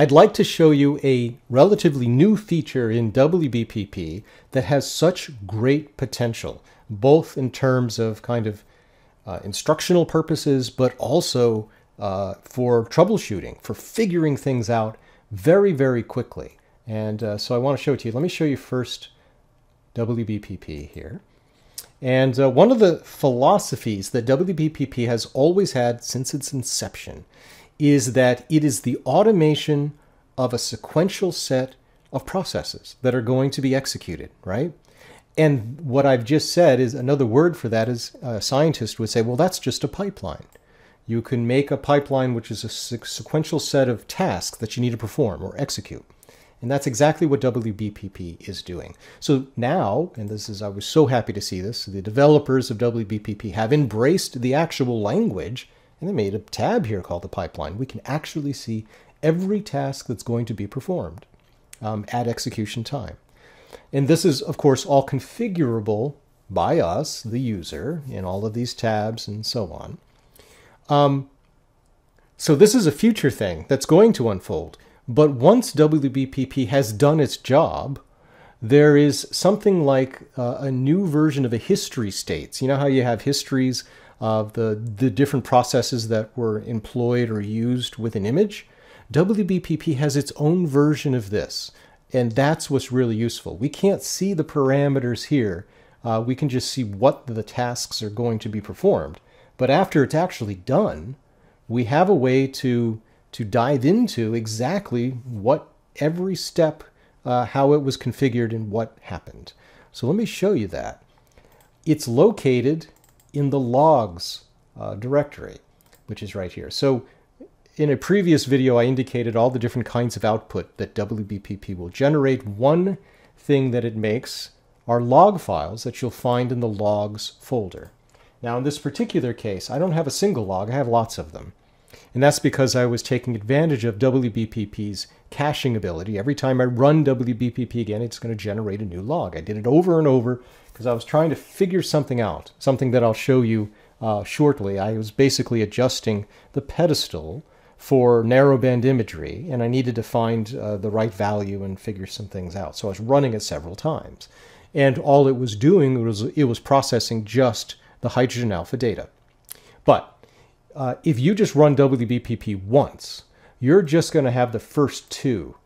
I'd like to show you a relatively new feature in WBPP that has such great potential, both in terms of kind of uh, instructional purposes, but also uh, for troubleshooting, for figuring things out very, very quickly. And uh, so I want to show it to you. Let me show you first WBPP here. And uh, one of the philosophies that WBPP has always had since its inception is that it is the automation of a sequential set of processes that are going to be executed, right? And what I've just said is another word for that is uh, a scientist would say, well, that's just a pipeline. You can make a pipeline which is a sequential set of tasks that you need to perform or execute. And that's exactly what WBPP is doing. So now, and this is, I was so happy to see this, the developers of WBPP have embraced the actual language and they made a tab here called the pipeline. We can actually see every task that's going to be performed um, at execution time. And this is, of course, all configurable by us, the user, in all of these tabs and so on. Um, so this is a future thing that's going to unfold. But once WBPP has done its job, there is something like uh, a new version of a history states. You know how you have histories of the, the different processes that were employed or used with an image. WBPP has its own version of this, and that's what's really useful. We can't see the parameters here. Uh, we can just see what the tasks are going to be performed. But after it's actually done, we have a way to, to dive into exactly what every step, uh, how it was configured and what happened. So let me show you that. It's located in the logs uh, directory, which is right here. So in a previous video, I indicated all the different kinds of output that WBPP will generate. One thing that it makes are log files that you'll find in the logs folder. Now in this particular case, I don't have a single log, I have lots of them. And that's because I was taking advantage of WBPP's caching ability. Every time I run WBPP again, it's going to generate a new log. I did it over and over because I was trying to figure something out, something that I'll show you uh, shortly. I was basically adjusting the pedestal for narrowband imagery, and I needed to find uh, the right value and figure some things out. So I was running it several times. And all it was doing was it was processing just the hydrogen alpha data. But uh, if you just run WBPP once, you're just going to have the first two,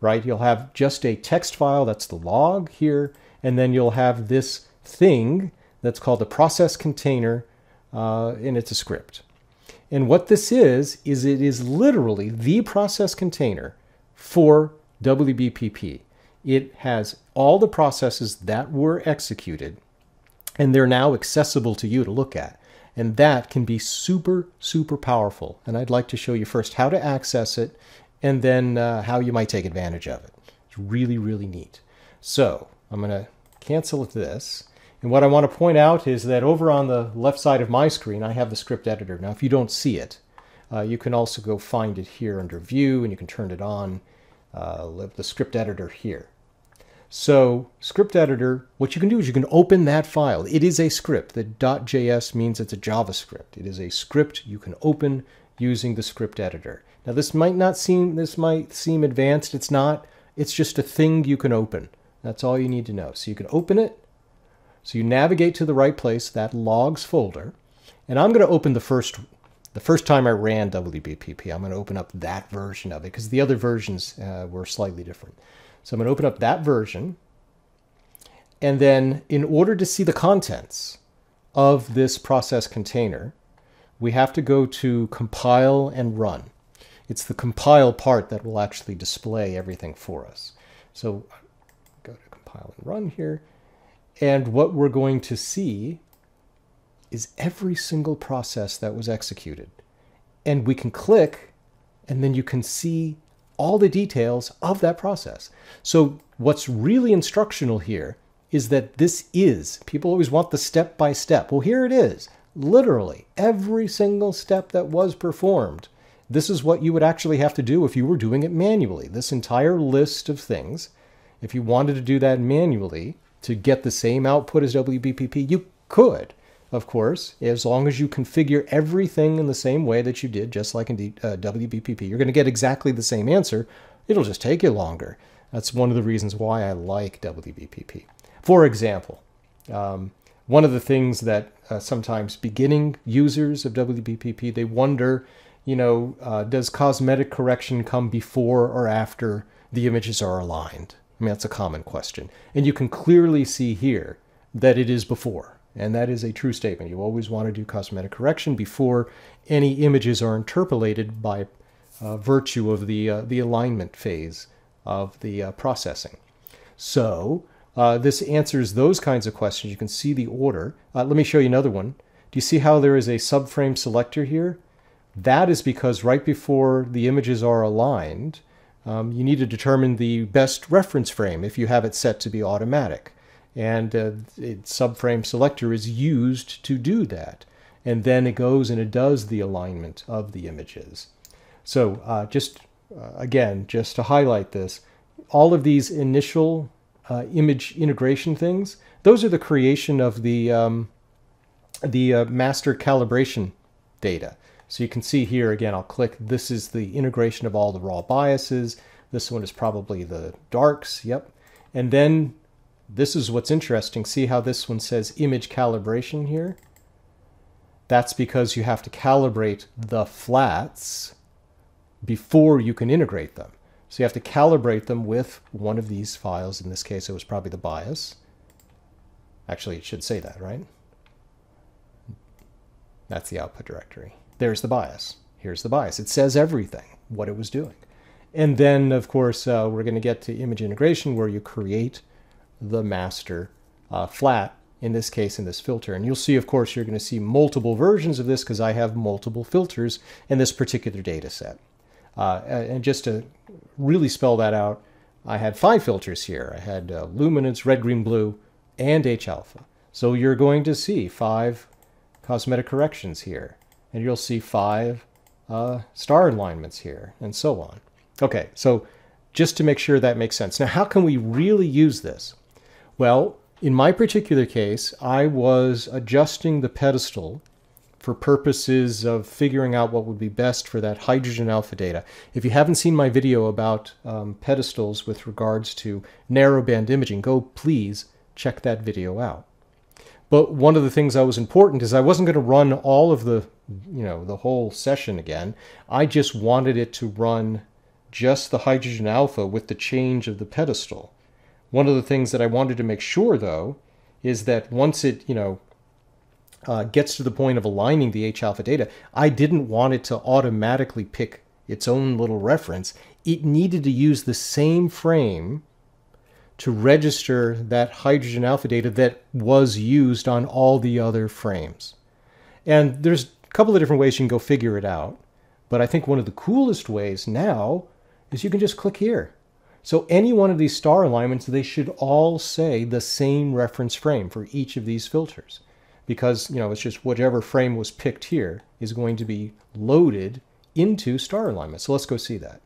right? You'll have just a text file, that's the log here, and then you'll have this thing that's called the process container, uh, and it's a script. And what this is, is it is literally the process container for WBPP. It has all the processes that were executed, and they're now accessible to you to look at. And that can be super, super powerful. And I'd like to show you first how to access it, and then uh, how you might take advantage of it. It's really, really neat. So I'm going to cancel this. And what I want to point out is that over on the left side of my screen, I have the script editor. Now, if you don't see it, uh, you can also go find it here under View, and you can turn it on, uh, the script editor here. So script editor, what you can do is you can open that file. It is a script. The .js means it's a JavaScript. It is a script you can open using the script editor. Now this might not seem, this might seem advanced. It's not. It's just a thing you can open. That's all you need to know. So you can open it. So you navigate to the right place, that logs folder. And I'm going to open the first the first time I ran WBPP, I'm going to open up that version of it because the other versions uh, were slightly different. So I'm going to open up that version. And then in order to see the contents of this process container, we have to go to compile and run. It's the compile part that will actually display everything for us. So go to compile and run here. And what we're going to see is every single process that was executed. And we can click, and then you can see all the details of that process. So what's really instructional here is that this is, people always want the step by step. Well, here it is, literally every single step that was performed. This is what you would actually have to do if you were doing it manually. This entire list of things if you wanted to do that manually to get the same output as WBPP, you could. Of course, as long as you configure everything in the same way that you did, just like in D, uh, WBPP, you're going to get exactly the same answer. It'll just take you longer. That's one of the reasons why I like WBPP. For example, um, one of the things that uh, sometimes beginning users of WBPP, they wonder, you know, uh, does cosmetic correction come before or after the images are aligned? I mean, that's a common question. And you can clearly see here that it is before. And that is a true statement. You always want to do cosmetic correction before any images are interpolated by uh, virtue of the, uh, the alignment phase of the uh, processing. So uh, this answers those kinds of questions. You can see the order. Uh, let me show you another one. Do you see how there is a subframe selector here? That is because right before the images are aligned, um, you need to determine the best reference frame if you have it set to be automatic. And uh, it, subframe selector is used to do that. And then it goes and it does the alignment of the images. So uh, just uh, again, just to highlight this, all of these initial uh, image integration things, those are the creation of the, um, the uh, master calibration data. So you can see here, again, I'll click, this is the integration of all the raw biases. This one is probably the darks, yep. And then this is what's interesting. See how this one says image calibration here? That's because you have to calibrate the flats before you can integrate them. So you have to calibrate them with one of these files. In this case, it was probably the bias. Actually, it should say that, right? That's the output directory. There's the bias. Here's the bias. It says everything, what it was doing. And then, of course, uh, we're going to get to image integration where you create the master uh, flat, in this case, in this filter. And you'll see, of course, you're going to see multiple versions of this because I have multiple filters in this particular data set. Uh, and just to really spell that out, I had five filters here. I had uh, luminance, red, green, blue, and H-alpha. So you're going to see five cosmetic corrections here. And you'll see five uh, star alignments here, and so on. Okay, so just to make sure that makes sense. Now, how can we really use this? Well, in my particular case, I was adjusting the pedestal for purposes of figuring out what would be best for that hydrogen alpha data. If you haven't seen my video about um, pedestals with regards to narrowband imaging, go please check that video out. But one of the things that was important is I wasn't going to run all of the, you know, the whole session again. I just wanted it to run just the hydrogen alpha with the change of the pedestal. One of the things that I wanted to make sure, though, is that once it, you know, uh, gets to the point of aligning the H alpha data, I didn't want it to automatically pick its own little reference. It needed to use the same frame to register that hydrogen alpha data that was used on all the other frames. And there's a couple of different ways you can go figure it out. But I think one of the coolest ways now is you can just click here. So any one of these star alignments, they should all say the same reference frame for each of these filters because you know it's just whichever frame was picked here is going to be loaded into star alignment. So let's go see that.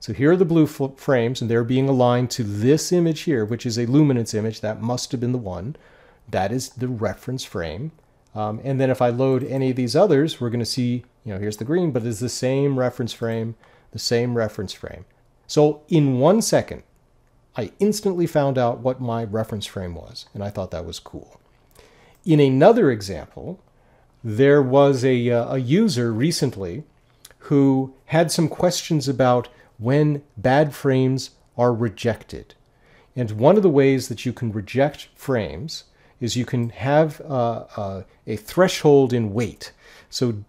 So here are the blue frames and they're being aligned to this image here, which is a luminance image. That must have been the one. That is the reference frame. Um, and then if I load any of these others, we're going to see, you know, here's the green, but it's the same reference frame, the same reference frame. So in one second, I instantly found out what my reference frame was, and I thought that was cool. In another example, there was a, uh, a user recently who had some questions about when bad frames are rejected. And one of the ways that you can reject frames is you can have uh, uh, a threshold in weight. So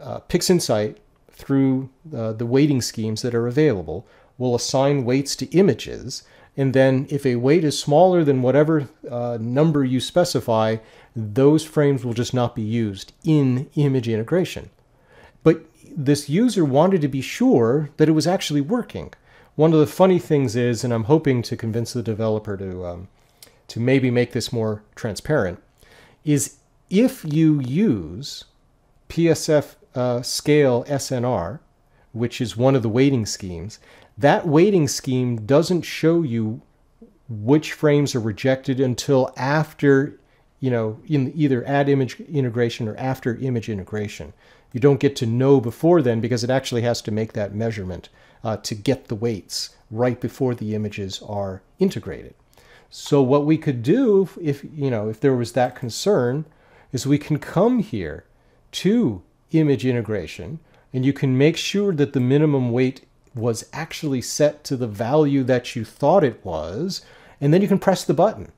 uh, PixInsight, through uh, the weighting schemes that are available, will assign weights to images. And then if a weight is smaller than whatever uh, number you specify, those frames will just not be used in image integration. But this user wanted to be sure that it was actually working. One of the funny things is, and I'm hoping to convince the developer to, um, to maybe make this more transparent, is if you use PSF uh, scale SNR, which is one of the weighting schemes, that weighting scheme doesn't show you which frames are rejected until after you know, in either add image integration or after image integration. You don't get to know before then because it actually has to make that measurement uh, to get the weights right before the images are integrated. So what we could do if, you know, if there was that concern is we can come here to image integration and you can make sure that the minimum weight was actually set to the value that you thought it was and then you can press the button.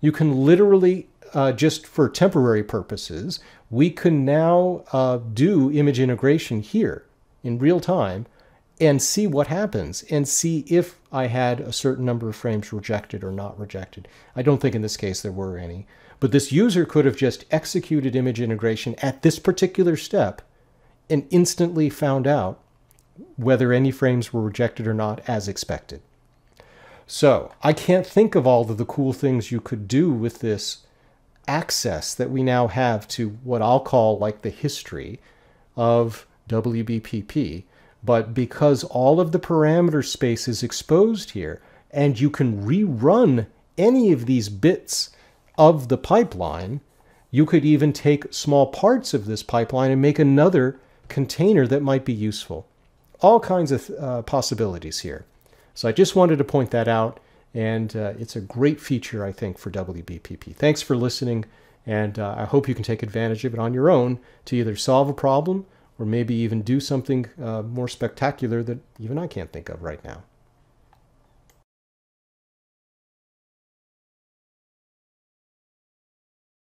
You can literally, uh, just for temporary purposes, we can now uh, do image integration here in real time and see what happens and see if I had a certain number of frames rejected or not rejected. I don't think in this case there were any. But this user could have just executed image integration at this particular step and instantly found out whether any frames were rejected or not as expected. So I can't think of all of the cool things you could do with this access that we now have to what I'll call like the history of WBPP. But because all of the parameter space is exposed here, and you can rerun any of these bits of the pipeline, you could even take small parts of this pipeline and make another container that might be useful. All kinds of uh, possibilities here. So I just wanted to point that out, and uh, it's a great feature, I think, for WBPP. Thanks for listening, and uh, I hope you can take advantage of it on your own to either solve a problem or maybe even do something uh, more spectacular that even I can't think of right now.